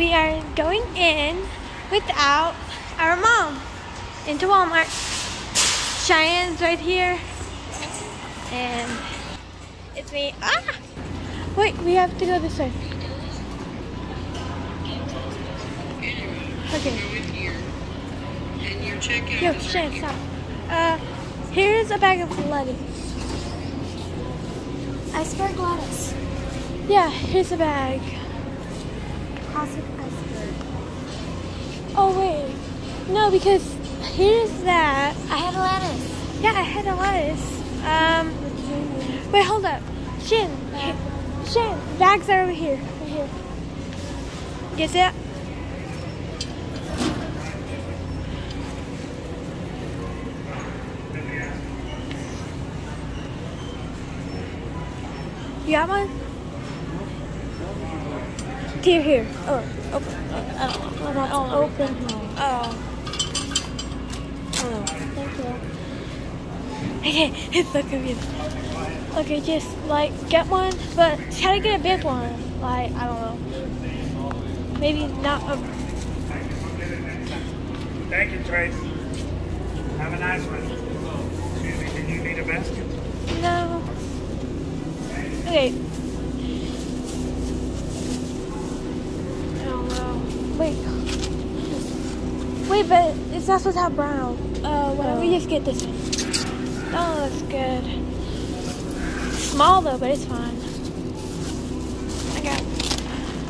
we are going in without our mom into Walmart. Cheyenne's right here. And it's me. Ah! Wait, we have to go this way. Okay. And you're checking. Yo, Cheyenne, stop. Uh, here's a bag of lettuce. Iceberg lettuce. Yeah, here's a bag. Classic iceberg. Oh wait, no, because here's that. I had a lettuce. Yeah, I had a lettuce. Um, wait, hold up. Shin, Shin, bags are over here. Right here. See it? You got one? Here, here. Oh, open. Oh, oh, oh, oh, oh. that's open. Oh. Oh. Thank you. Okay, it's so confusing. Okay, just like get one, but try to get a big one. Like I don't know, maybe not a. Thank you, Trace. Have a nice one. Excuse me, did you need a basket? No. Okay. Oh no. Wait. Wait, but it's not supposed to have brown. Uh, whatever. We just get this one. Oh, that's good. Small though, but it's fine. I got.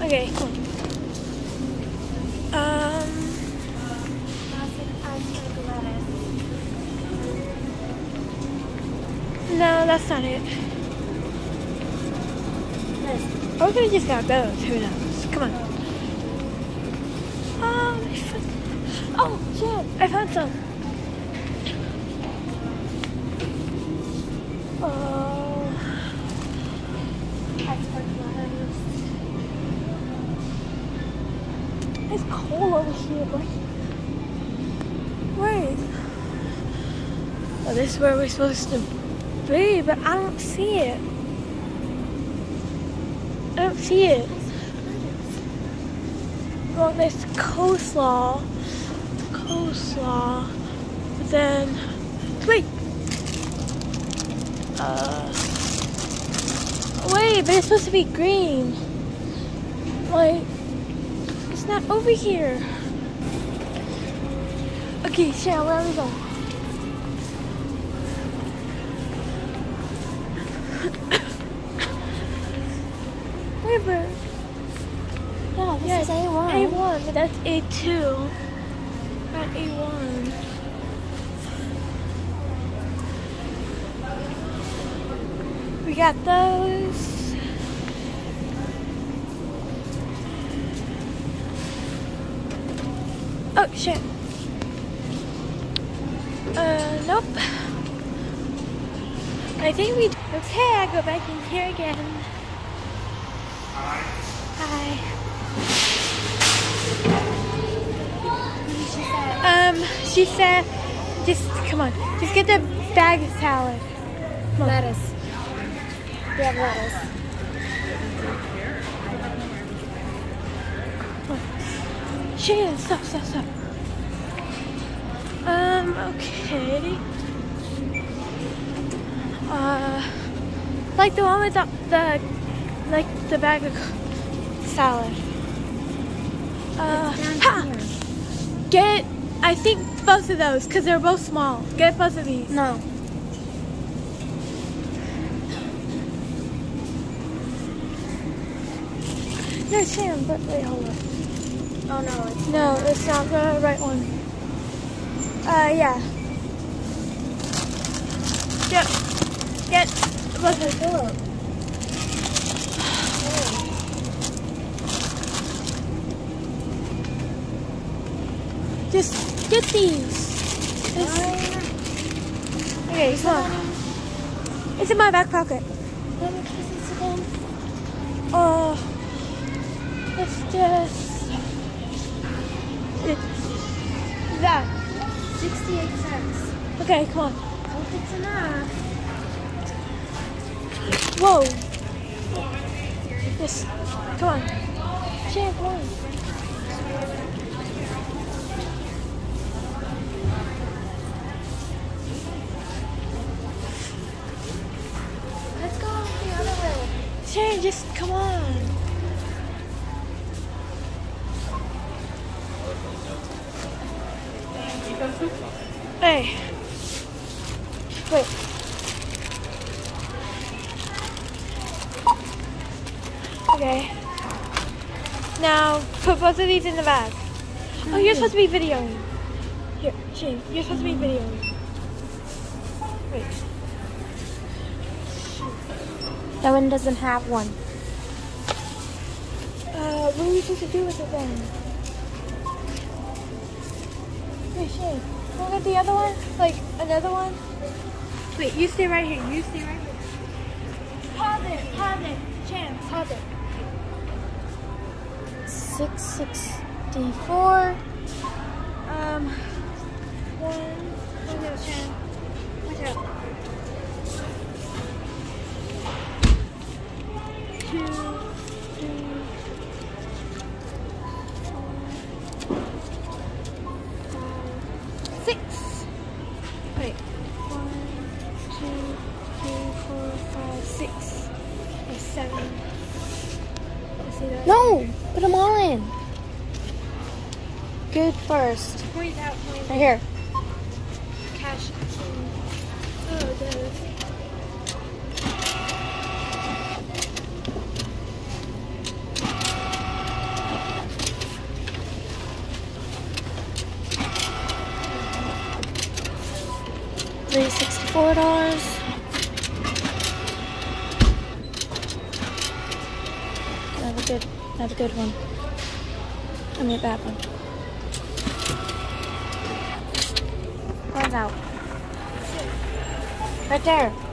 Okay, cool. Um. No, that's not it. Or we could have just got those. Who knows? Come on. Found, oh, shit. I found some. Oh. It's cold over here, but wait. Oh, this is where we're supposed to be, but I don't see it. I don't see it. Well, there's coleslaw, coleslaw, but then wait. Uh, wait, but it's supposed to be green. Like. It's not over here. Okay, Cheryl, where are we going? But Yeah, this yeah, is A1. A1, but that's A2. Not A1. We got those. Oh shit. Uh, nope. I think we. Okay, I go back in here again. Hi. Um, she said, just come on, just get the bag of salad. Come on. Lettuce. We have lettuce. Shannon, stop, stop, stop. Um, okay. Uh, like the one with the, the like the bag of salad. Uh, ha! Get, I think both of those because they're both small. Get both of these. No. No, Shannon, but wait, hold on. Oh no, it's No, it's not the right one. Uh, yeah. Yep. Get both of Philip. Just get these. Just- okay, on. It's in my back pocket. Let me kiss this again. Oh, let's just. It's that. 68 cents. Okay, come on. Hope it's enough. Whoa. Just, come on. Come on. Shane, just come on. Hey. Wait. Okay. Now, put both of these in the bag. Oh, you're supposed to be videoing. Here, Shane, you're supposed to be videoing. Wait. That one doesn't have one. Uh, what are we supposed to do with it then? Wait, can we get the other one? Like, another one? Wait, you stay right here. You stay right here. Pause it. Pause it. Shane, pause it. 664. Um, six. Wait. One, two, three, four, five, six. Or seven. You see that? No! Put them all in. Good first. Point out, point Right here. cash. Oh, it dollars. I have a good, have a good one. I mean a bad one. One's out. Right there.